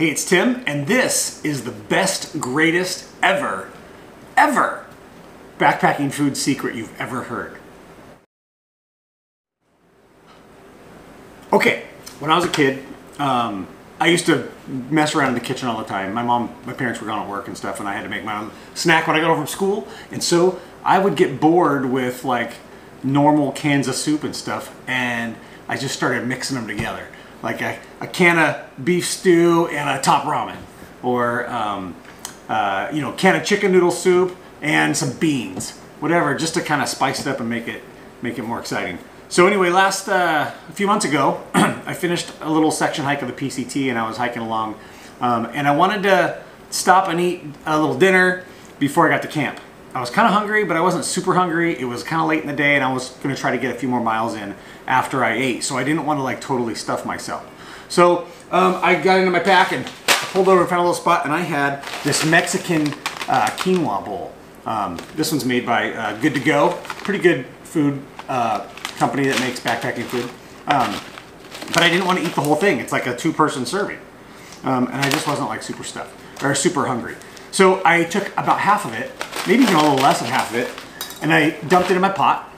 Hey, it's Tim, and this is the best, greatest ever, ever backpacking food secret you've ever heard. Okay, when I was a kid, um, I used to mess around in the kitchen all the time. My mom, my parents were gone at work and stuff, and I had to make my own snack when I got home from school. And so I would get bored with like normal cans of soup and stuff, and I just started mixing them together like a, a can of beef stew and a top ramen, or um, uh, you know, can of chicken noodle soup and some beans, whatever, just to kind of spice it up and make it make it more exciting. So anyway, last uh, a few months ago, I finished a little section hike of the PCT, and I was hiking along, um, and I wanted to stop and eat a little dinner before I got to camp. I was kind of hungry, but I wasn't super hungry. It was kind of late in the day and I was gonna try to get a few more miles in after I ate. So I didn't want to like totally stuff myself. So um, I got into my pack and I pulled over and found a little spot and I had this Mexican uh, quinoa bowl. Um, this one's made by uh, Good To Go, pretty good food uh, company that makes backpacking food. Um, but I didn't want to eat the whole thing. It's like a two person serving. Um, and I just wasn't like super stuffed or super hungry. So I took about half of it, maybe even a little less than half of it, and I dumped it in my pot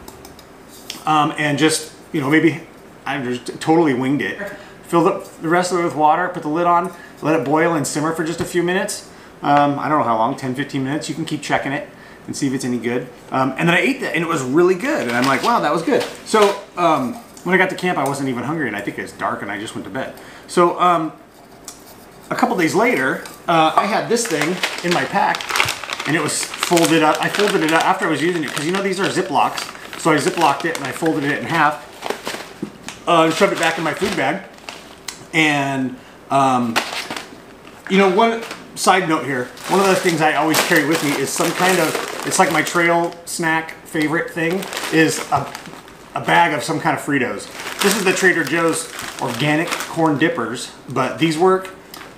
um, and just, you know, maybe I just totally winged it. Filled up the rest of it with water, put the lid on, let it boil and simmer for just a few minutes. Um, I don't know how long, 10, 15 minutes. You can keep checking it and see if it's any good. Um, and then I ate that and it was really good. And I'm like, wow, that was good. So um, when I got to camp, I wasn't even hungry and I think it's dark and I just went to bed. So um, a couple days later, uh, I had this thing in my pack and it was folded up. I folded it up after I was using it because you know these are Ziplocs. So I Ziplocked it and I folded it in half uh, and shoved it back in my food bag. And, um, you know, one side note here, one of the things I always carry with me is some kind of, it's like my trail snack favorite thing, is a, a bag of some kind of Fritos. This is the Trader Joe's organic corn dippers, but these work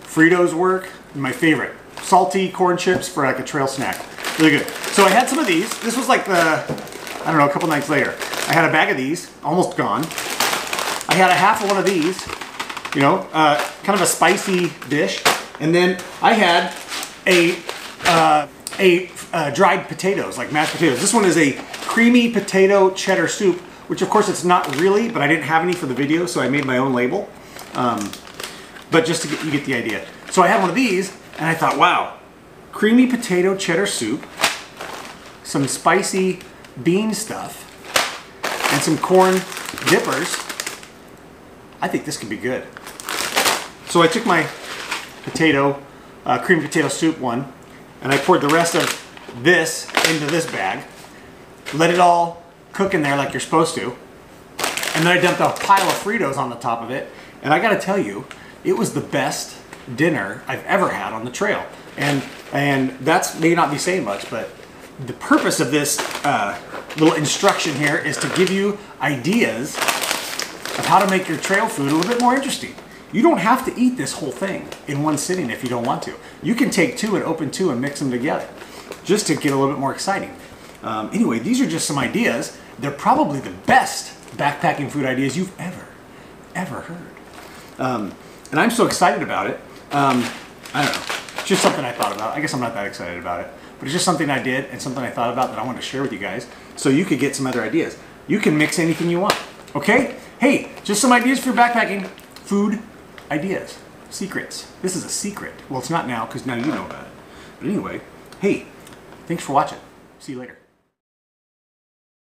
Fritos work, my favorite. Salty corn chips for like a trail snack. Really good. So I had some of these. This was like the, I don't know, a couple nights later. I had a bag of these, almost gone. I had a half of one of these, you know, uh, kind of a spicy dish. And then I had a, uh, a uh, dried potatoes, like mashed potatoes. This one is a creamy potato cheddar soup, which of course it's not really, but I didn't have any for the video, so I made my own label. Um, but just to get, you get the idea. So I had one of these, and I thought, wow, creamy potato cheddar soup, some spicy bean stuff, and some corn dippers. I think this could be good. So I took my potato, uh, cream potato soup one, and I poured the rest of this into this bag, let it all cook in there like you're supposed to, and then I dumped a pile of Fritos on the top of it, and I gotta tell you, it was the best dinner I've ever had on the trail. And, and that's may not be saying much, but the purpose of this uh, little instruction here is to give you ideas of how to make your trail food a little bit more interesting. You don't have to eat this whole thing in one sitting if you don't want to. You can take two and open two and mix them together just to get a little bit more exciting. Um, anyway, these are just some ideas. They're probably the best backpacking food ideas you've ever, ever heard. Um, and I'm so excited about it. Um, I don't know. It's just something I thought about. I guess I'm not that excited about it. But it's just something I did and something I thought about that I wanted to share with you guys so you could get some other ideas. You can mix anything you want. Okay? Hey, just some ideas for backpacking. Food ideas. Secrets. This is a secret. Well, it's not now because now you know about it. But anyway, hey, thanks for watching. See you later.